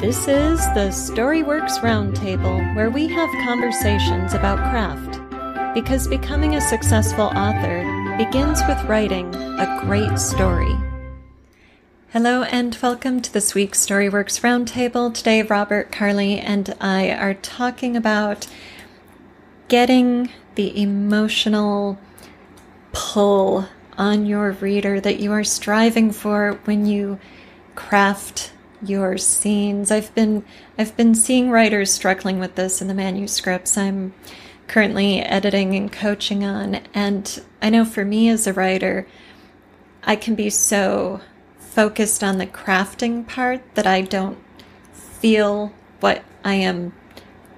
This is the Storyworks Roundtable, where we have conversations about craft. Because becoming a successful author begins with writing a great story. Hello and welcome to this week's Storyworks Roundtable. Today, Robert, Carlee, and I are talking about getting the emotional pull on your reader that you are striving for when you craft your scenes. I've been I've been seeing writers struggling with this in the manuscripts I'm currently editing and coaching on and I know for me as a writer I can be so focused on the crafting part that I don't feel what I am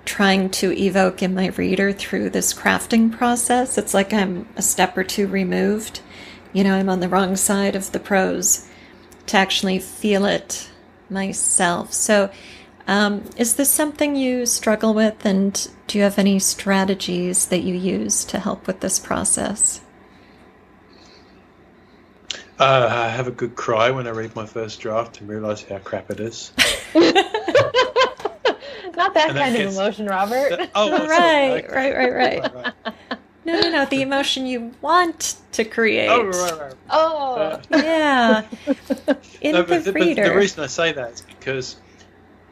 trying to evoke in my reader through this crafting process. It's like I'm a step or two removed. You know, I'm on the wrong side of the prose to actually feel it myself. So, um, is this something you struggle with, and do you have any strategies that you use to help with this process? Uh, I have a good cry when I read my first draft and realize how crap it is. Not that and kind of emotion, Robert. That, oh, right, okay. right, right, right, right, right. No, no, no. The emotion you want to create. Oh, right, right. Oh, uh, yeah. In no, the, reader. the reason I say that is because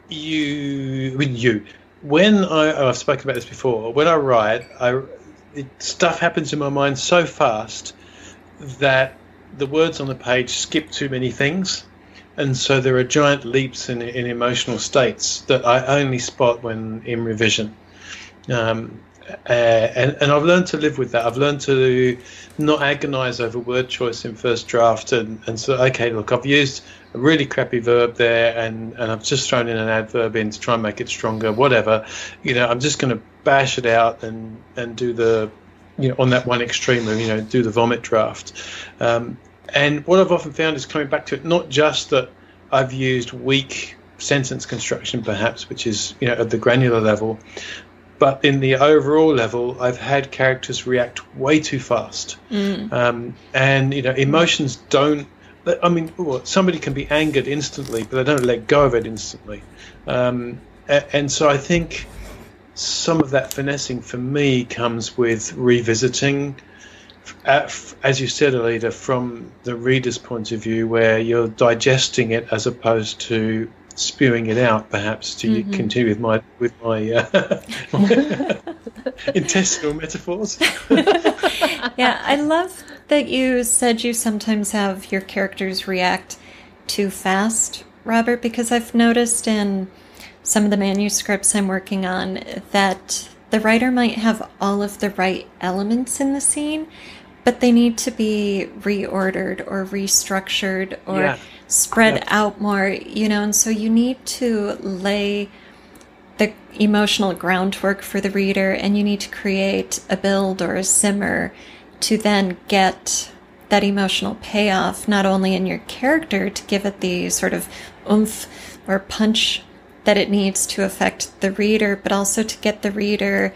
you, when you, when I, oh, I've spoken about this before. When I write, I it, stuff happens in my mind so fast that the words on the page skip too many things and so there are giant leaps in, in emotional states that I only spot when in revision. Um, uh, and, and I've learned to live with that. I've learned to not agonize over word choice in first draft and, and so, okay, look, I've used a really crappy verb there and, and I've just thrown in an adverb in to try and make it stronger, whatever. You know, I'm just going to bash it out and, and do the, you know, on that one extreme of, you know, do the vomit draft. Um, and what I've often found is coming back to it, not just that I've used weak sentence construction, perhaps, which is you know at the granular level, but in the overall level, I've had characters react way too fast, mm. um, and you know emotions don't. I mean, somebody can be angered instantly, but they don't let go of it instantly, um, and so I think some of that finessing for me comes with revisiting as you said, Alida, from the reader's point of view, where you're digesting it as opposed to spewing it out, perhaps to mm-hmm. continue with my with my, uh, my intestinal metaphors. yeah, I love that you said you sometimes have your characters react too fast, Robert, because I've noticed in some of the manuscripts I'm working on that the writer might have all of the right elements in the scene, but they need to be reordered or restructured or yeah. Spread yeah. out more, you know, and so you need to lay the emotional groundwork for the reader and you need to create a build or a simmer to then get that emotional payoff not only in your character to give it the sort of oomph or punch that it needs to affect the reader, but also to get the reader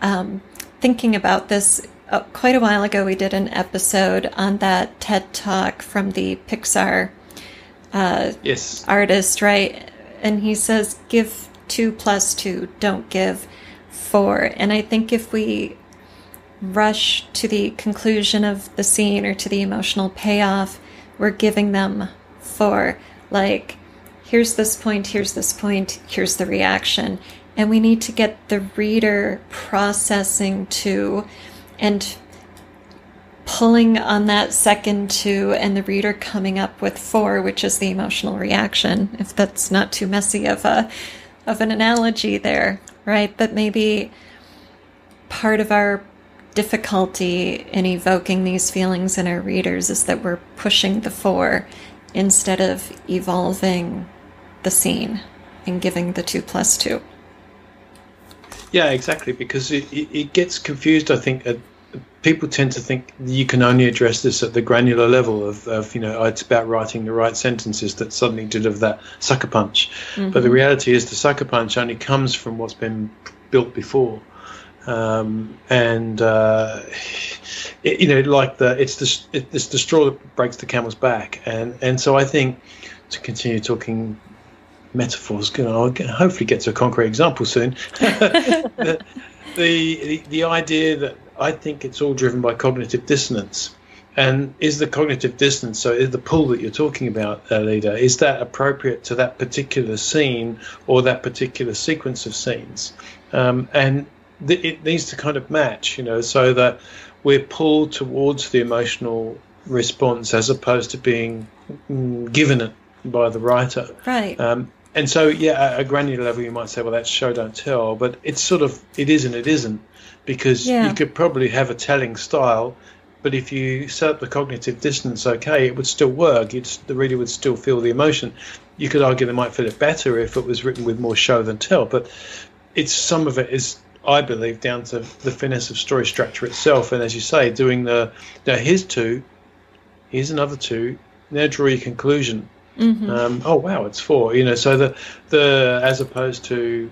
um, thinking about this uh, quite a while ago, we did an episode on that TED talk from the Pixar uh, yes. artist, right? And he says, give two plus two, don't give four. And I think if we rush to the conclusion of the scene or to the emotional payoff, we're giving them four. Like, here's this point, here's this point, here's the reaction. And we need to get the reader processing to and pulling on that second two and the reader coming up with four which is the emotional reaction if that's not too messy of a of an analogy there right but maybe part of our difficulty in evoking these feelings in our readers is that we're pushing the four instead of evolving the scene and giving the two plus two yeah, exactly. Because it, it, gets confused. I think at people tend to think you can only address this at the granular level of, of you know it's about writing the right sentences that suddenly deliver that sucker punch mm-hmm. but the reality is the sucker punch only comes from what's been built before um, and uh, it, you know like the it's the it's the straw that breaks the camel's back and and so I think to continue talking metaphors. You know, I'll hopefully get to a concrete example soon. the, the the idea that I think it's all driven by cognitive dissonance. And is the cognitive dissonance, so is the pull that you're talking about, uh, leader, is that appropriate to that particular scene or that particular sequence of scenes? Um, and th- it needs to kind of match, you know, so that we're pulled towards the emotional response as opposed to being mm, given it by the writer. Right. Um, and so, yeah, at a granular level, you might say, well, that's show, don't tell. But it's sort of, it is and it isn't. Because Yeah. you could probably have a telling style, but if you set up the cognitive dissonance okay, it would still work. It's, the reader would still feel the emotion. You could argue they might feel it better if it was written with more show than tell. But it's some of it is, I believe, down to the finesse of story structure itself. And as you say, doing the, now here's two, here's another two, now draw your conclusion. hmm Um, oh wow, it's four. You know, so the the as opposed to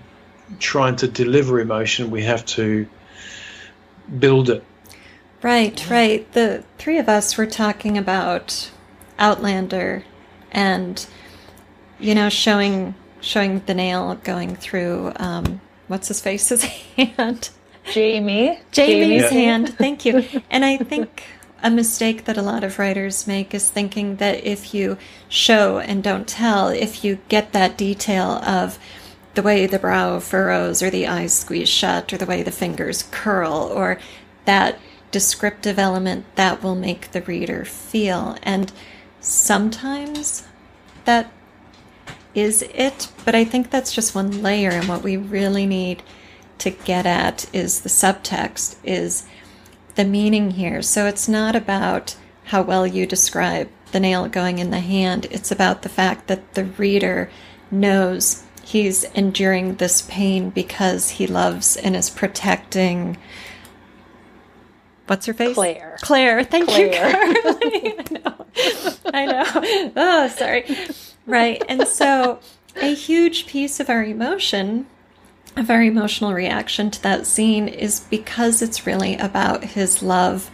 trying to deliver emotion, we have to build it. Right, right. The three of us were talking about Outlander and you know showing showing the nail going through um what's his face's hand. Jamie. Jamie's Yeah. hand. Thank you. And I think a mistake that a lot of writers make is thinking that if you show and don't tell, if you get that detail of the way the brow furrows or the eyes squeeze shut or the way the fingers curl or that descriptive element that will make the reader feel. And sometimes that is it, but I think that's just one layer and what we really need to get at is the subtext is the meaning here. So it's not about how well you describe the nail going in the hand. It's about the fact that the reader knows he's enduring this pain because he loves and is protecting. What's her face? Claire. Claire. Thank you, Carlee. I know. I know. Oh, sorry. Right. And so a huge piece of our emotion of our emotional reaction to that scene is because it's really about his love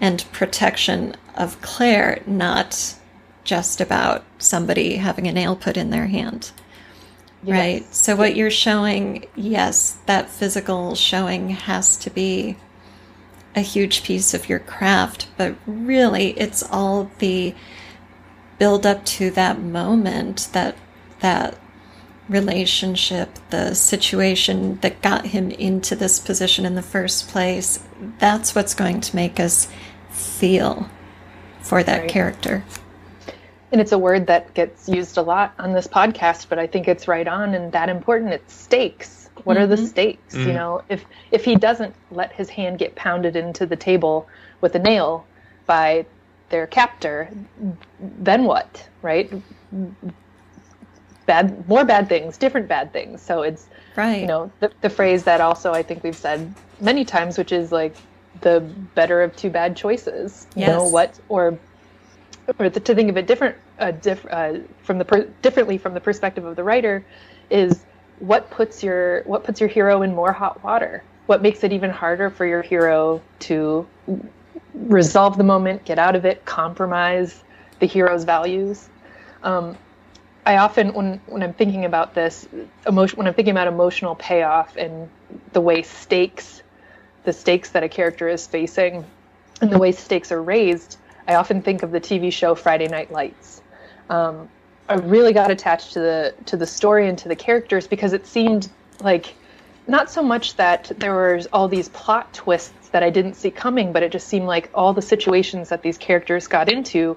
and protection of Claire, not just about somebody having a nail put in their hand. Right. So, what you're showing, yes, that physical showing has to be a huge piece of your craft, but really it's all the build up to that moment, that, that relationship, the situation that got him into this position in the first place. That's what's going to make us feel for that Right. character. And it's a word that gets used a lot on this podcast, but I think it's right on and that important. It's stakes. What are the Mhm. stakes? You know, if if he doesn't let his hand get pounded into the table with a nail by their captor, then what? Right? Bad, more bad things, different bad things. So it's Right. you know the, the phrase that also i think we've said many times which is like the better of two bad choices yes. you know what or or to think of it different uh, diff, uh, from the per, differently from the perspective of the writer is what puts your what puts your hero in more hot water? What makes it even harder for your hero to resolve the moment get out of it compromise the hero's values? Um, I often, when when I'm thinking about this, emotion, when I'm thinking about emotional payoff and the way stakes, the stakes that a character is facing, and the way stakes are raised, I often think of the TV show Friday Night Lights. Um, I really got attached to the to the story and to the characters because it seemed like not so much that there was all these plot twists that I didn't see coming, but it just seemed like all the situations that these characters got into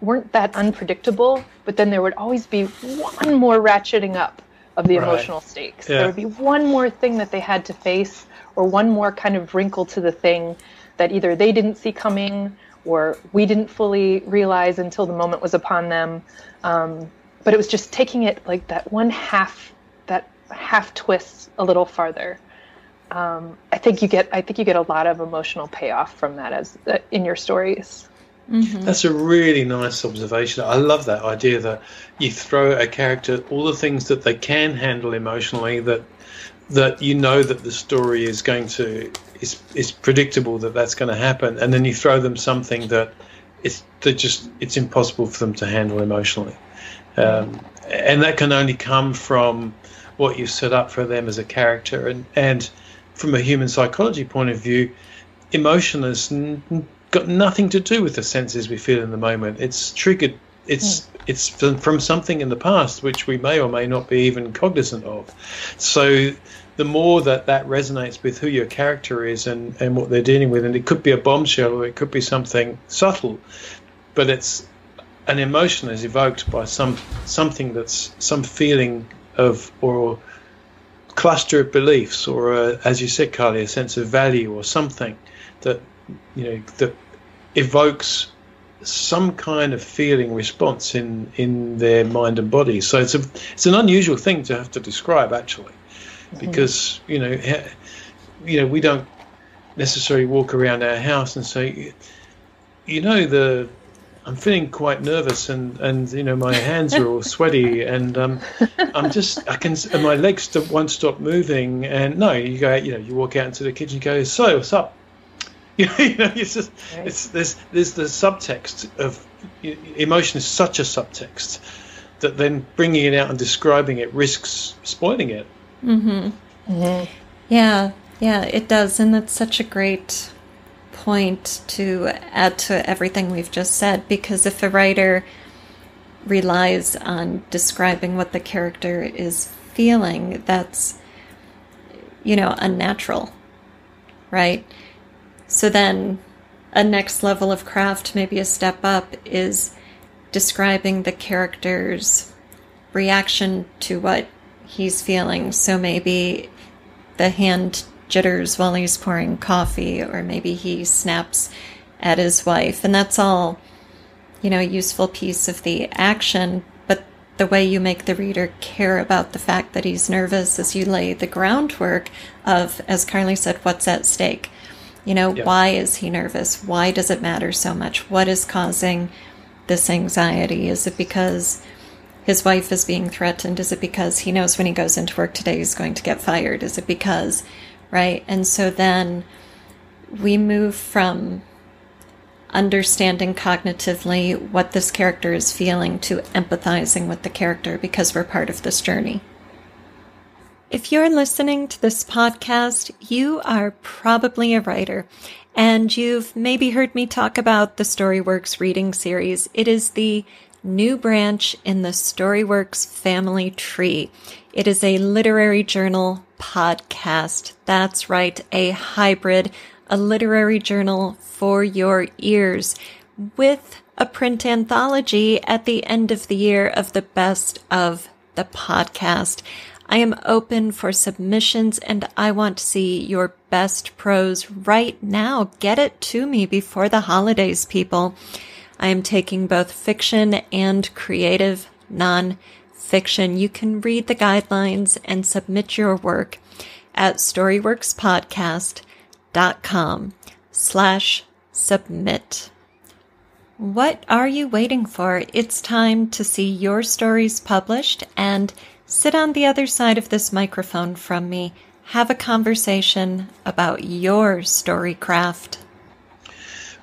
weren't that unpredictable, but then there would always be one more ratcheting up of the Right. emotional stakes. Yeah. There would be one more thing that they had to face, or one more kind of wrinkle to the thing that either they didn't see coming or we didn't fully realize until the moment was upon them. Um, but it was just taking it like that one half, that half twist a little farther. Um, I think you get, I think you get a lot of emotional payoff from that as uh, in your stories. Mhm. That's a really nice observation. I love that idea that you throw a character all the things that they can handle emotionally that that you know that the story is going to is is predictable that that's going to happen, and then you throw them something that it's that just it's impossible for them to handle emotionally. Um, and that can only come from what you set up for them as a character. And and from a human psychology point of view, emotion has n- got nothing to do with the senses we feel in the moment. It's triggered. It's mm. it's from something in the past which we may or may not be even cognizant of. So the more that that resonates with who your character is and, and what they're dealing with, and it could be a bombshell or it could be something subtle, but it's an emotion is evoked by some something that's some feeling of or cluster of beliefs or a, as you said Carlee a sense of value or something that you know that evokes some kind of feeling response in in their mind and body so it's a it's an unusual thing to have to describe actually. Because you know you know we don't necessarily walk around our house and say you know the I'm feeling quite nervous and, and you know my hands are all sweaty and um, I'm just I can and my legs won't stop moving and no you go you know you walk out into the kitchen you go so what's up you know, you know it's just right. it's there's there's the subtext of emotion is such a subtext that then bringing it out and describing it risks spoiling it. Mm-hmm. Mm-hmm. Yeah, yeah, it does, and that's such a great point to add to everything we've just said because if a writer relies on describing what the character is feeling, that's, you know, unnatural, right? So then a next level of craft, maybe a step up, is describing the character's reaction to what he's feeling. So maybe the hand jitters while he's pouring coffee, or maybe he snaps at his wife. And that's all, you know, a useful piece of the action. But the way you make the reader care about the fact that he's nervous is you lay the groundwork of, as Carlee said, what's at stake. You know, yeah. why is he nervous? Why does it matter so much? What is causing this anxiety? Is it because his wife is being threatened? Is it because he knows when he goes into work today he's going to get fired? Is it because right? And so then we move from understanding cognitively what this character is feeling to empathizing with the character because we're part of this journey. If you're listening to this podcast, you are probably a writer and you've maybe heard me talk about the Storyworks reading series. It is the new branch in the Storyworks family tree. It is a literary journal podcast. That's right, a hybrid, a literary journal for your ears with a print anthology at the end of the year of the best of the podcast. I am open for submissions and I want to see your best prose right now. Get it to me before the holidays, people. I am taking both fiction and creative nonfiction. You can read the guidelines and submit your work at storyworkspodcast.com slash submit. What are you waiting for? It's time to see your stories published and sit on the other side of this microphone from me. Have a conversation about your storycraft.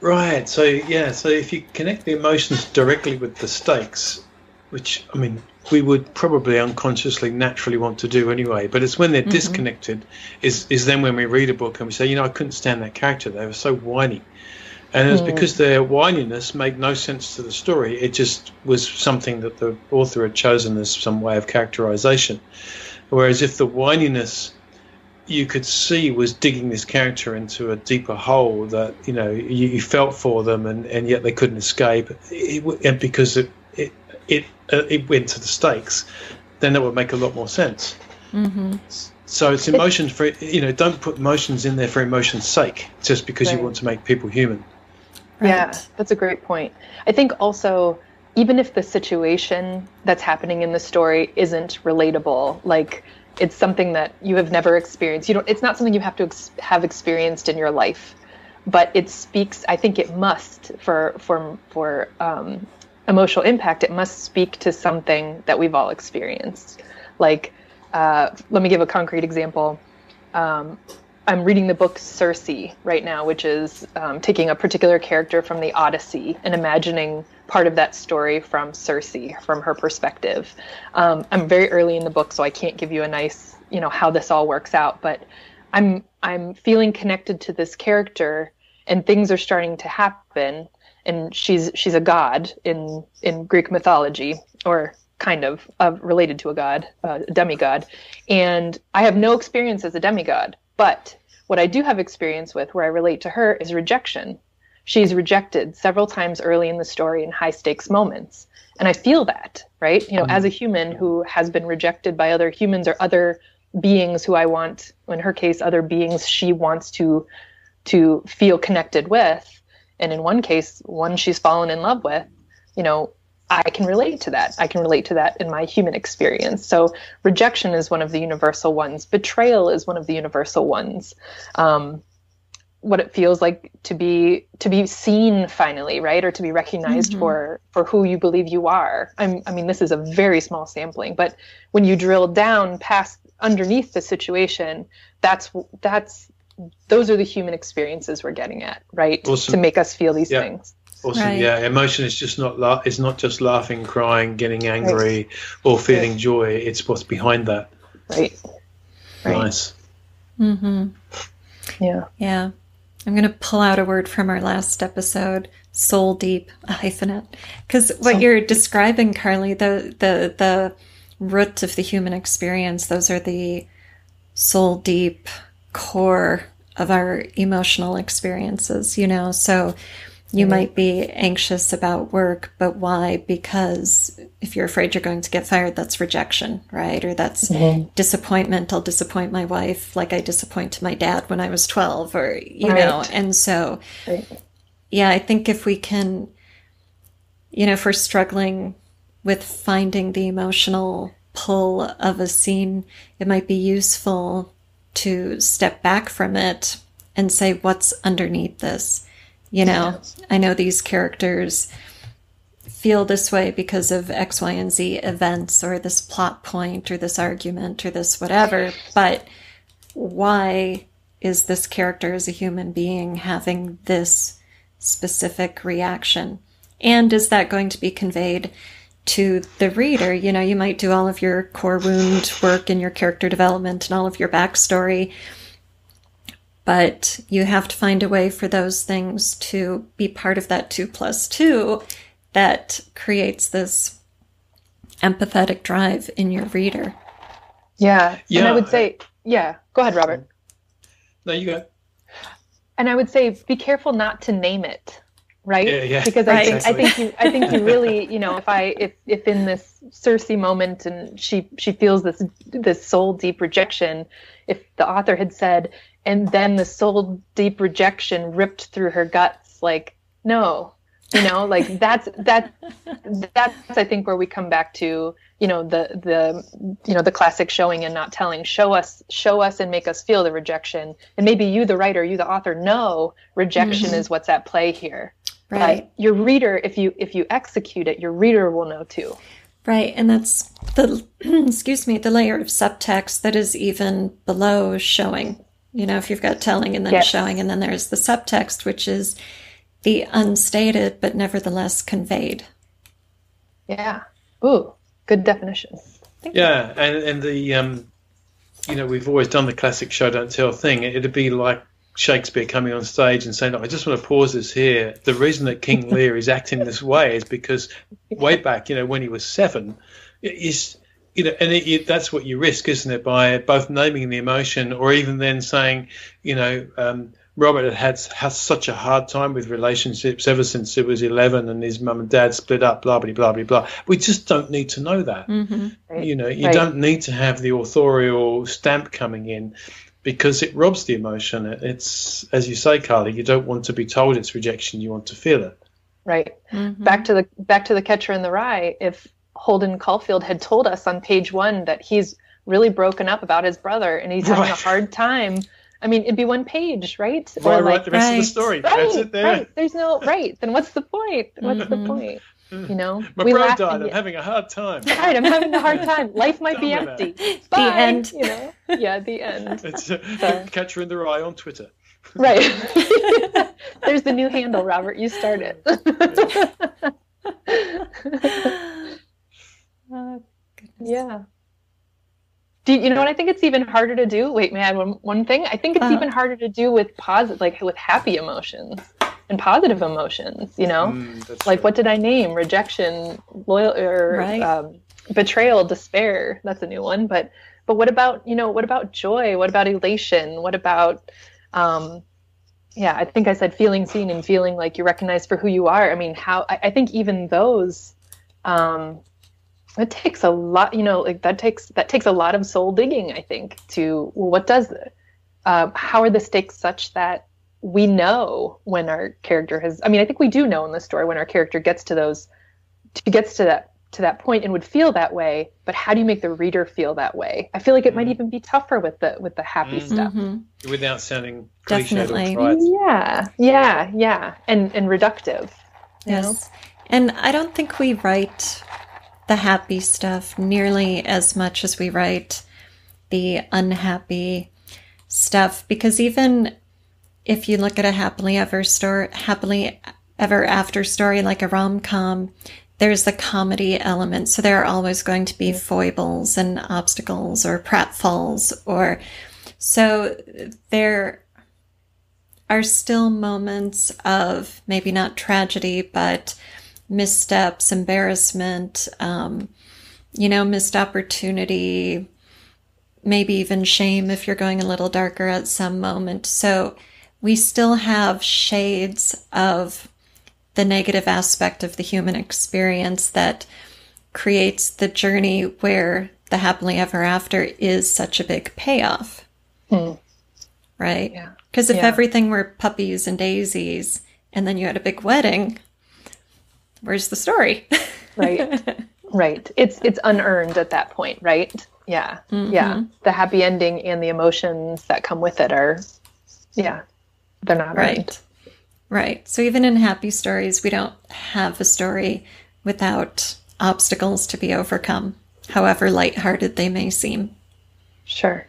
Right. So yeah. So if you connect the emotions directly with the stakes, which I mean, we would probably unconsciously naturally want to do anyway. But it's when they're mm-hmm. disconnected is is then when we read a book and we say, you know, I couldn't stand that character. They were so whiny. And it's mm. because their whininess made no sense to the story. It just was something that the author had chosen as some way of characterization. Whereas if the whininess you could see was digging this character into a deeper hole that you know you, you felt for them and, and yet they couldn't escape it, and because it it it, uh, it went to the stakes then that would make a lot more sense mm-hmm. so it's emotions for you know don't put emotions in there for emotion's sake just because right. you want to make people human right. yeah that's a great point i think also even if the situation that's happening in the story isn't relatable like it's something that you have never experienced. You don't. It's not something you have to ex- have experienced in your life, but it speaks. I think it must for for for um, emotional impact. It must speak to something that we've all experienced. Like, uh, let me give a concrete example. Um, I'm reading the book Circe right now, which is um, taking a particular character from the Odyssey and imagining part of that story from Circe, from her perspective. Um, I'm very early in the book, so I can't give you a nice, you know, how this all works out. But I'm I'm feeling connected to this character, and things are starting to happen. And she's she's a god in in Greek mythology, or kind of uh, related to a god, uh, a demigod. And I have no experience as a demigod, but what I do have experience with, where I relate to her, is rejection she's rejected several times early in the story in high stakes moments. And i feel that right? You know mm-hmm. as a human who has been rejected by other humans or other beings who i want in her case other beings she wants to to feel connected with. And in one case one she's fallen in love with you know i can relate to that. I can relate to that in my human experience. So rejection is one of the universal ones. Betrayal is one of the universal ones. Um, what it feels like to be to be seen finally right or to be recognized mm-hmm. for for who you believe you are I'm, i mean this is a very small sampling but when you drill down past underneath the situation that's that's those are the human experiences we're getting at right awesome. to make us feel these yeah. things Awesome. Right. Yeah, emotion is just not la- it's not just laughing, crying, getting angry, right. or feeling right. joy. It's what's behind that. Right. right. Nice. Mm-hmm. Yeah. Yeah. I'm going to pull out a word from our last episode, soul deep, a hyphenate. Because what you're describing, Carlee, the, the, the root of the human experience, those are the soul deep core of our emotional experiences, you know? So you might be anxious about work, but why? Because if you're afraid you're going to get fired, that's rejection, right? Or that's mm-hmm. disappointment. I'll disappoint my wife like I disappointed my dad when I was 12, or, you right. know, and so, right. yeah, I think if we can, you know, if we're struggling with finding the emotional pull of a scene, it might be useful to step back from it and say, what's underneath this? You know, I know these characters feel this way because of X, Y, and Z events or this plot point or this argument or this whatever, but why is this character as a human being having this specific reaction? And is that going to be conveyed to the reader? You know, you might do all of your core wound work and your character development and all of your backstory but you have to find a way for those things to be part of that two plus two that creates this empathetic drive in your reader. Yeah. yeah. And I would say, yeah, go ahead, Robert. No, you go. And I would say, be careful not to name it, right? Yeah, yeah. Because I think I think you I think you really, you know, if I if if in this Circe moment and she she feels this this soul deep rejection, if the author had said, and then the soul deep rejection ripped through her guts like no you know like that's that that's i think where we come back to you know the the you know the classic showing and not telling. Show us show us and make us feel the rejection. And maybe you the writer you the author know rejection mm-hmm. is what's at play here. Right. but your reader if you if you execute it your reader will know too. Right. And that's the excuse me the layer of subtext that is even below showing you know, if you've got telling and then yes. showing, and then there's the subtext, which is the unstated but nevertheless conveyed. Yeah. Ooh, good definition. Thank yeah, you. and and the um, you know, we've always done the classic show don't tell thing. It'd be like Shakespeare coming on stage and saying, "I just want to pause this here. The reason that King Lear is acting this way is because way back, you know, when he was seven, is you know, and it, it, that's what you risk, isn't it? By both naming the emotion, or even then saying, you know, um, Robert had has such a hard time with relationships ever since he was eleven, and his mum and dad split up. Blah blah blah blah blah. We just don't need to know that. Mm-hmm. Right. You know, you right. don't need to have the authorial stamp coming in because it robs the emotion. It's as you say, Carlee. You don't want to be told it's rejection. You want to feel it. Right. Mm-hmm. Back to the back to the Catcher in the Rye. If Holden Caulfield had told us on page one that he's really broken up about his brother and he's having a hard time. I mean, it'd be one page, right? Right, or like, the rest right. of the story. Right, That's it there. Right. There's no right. Then what's the point? What's mm-hmm. the point? You know, my we brother died. I'm having a hard time. Right, I'm having a hard time. Life might be empty. Bye. The end. You know, yeah, the end. It's uh, so. Catcher in the eye on Twitter. Right. There's the new handle, Robert. You start it. Oh, yeah. Do you, you know what I think it's even harder to do? Wait, may I add one, one thing? I think it's Uh-huh. even harder to do with positive, like with happy emotions and positive emotions. You know, Mm, like right. what did I name? Rejection, loyal, or Right. um, betrayal, despair. That's a new one. But but what about you know what about joy? What about elation? What about um, yeah, I think I said feeling seen and feeling like you're recognized for who you are. I mean, how I, I think even those, um, it takes a lot. You know, like that takes that takes a lot of soul digging. I think to well, what does, uh, how are the stakes such that we know when our character has? I mean, I think we do know in the story when our character gets to those, to gets to that to that point and would feel that way. But how do you make the reader feel that way? I feel like it might Mm. even be tougher with the with the happy Mm. stuff. Mhm. without sounding cliched or Definitely. Yeah, yeah, yeah, and and reductive. you know? Yes. And I don't think we write the happy stuff nearly as much as we write the unhappy stuff because even if you look at a happily ever story, happily ever after story like a rom-com, there's the comedy element. So there are always going to be foibles and obstacles or pratfalls or so there are still moments of maybe not tragedy, but missteps, embarrassment, um, you know, missed opportunity, maybe even shame if you're going a little darker at some moment. So we still have shades of the negative aspect of the human experience that creates the journey where the happily ever after is such a big payoff. Hmm. Right? Yeah. Because if Yeah. everything were puppies and daisies and then you had a big wedding, where's the story? right right it's it's unearned at that point right yeah yeah mm-hmm. the happy ending and the emotions that come with it are yeah they're not earned. Right. Right. So even in happy stories, we don't have a story without obstacles to be overcome, however lighthearted they may seem. sure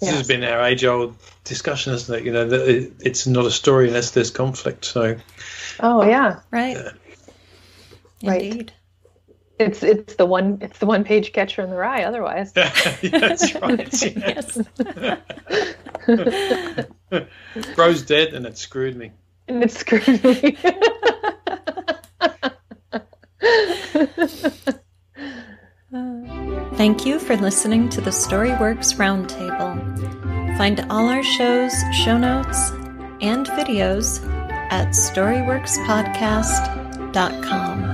This Yes. has been our age-old discussion, isn't it? You know, that it's not a story unless there's conflict. So, oh yeah Right. Right. Indeed. it's it's the one it's the one page catcher in the rye otherwise that's right. yes. Bro's dead, and it screwed me. and it's screwed me Thank you for listening to the Storyworks Roundtable. Find all our shows, show notes, and videos at storyworkspodcast.com.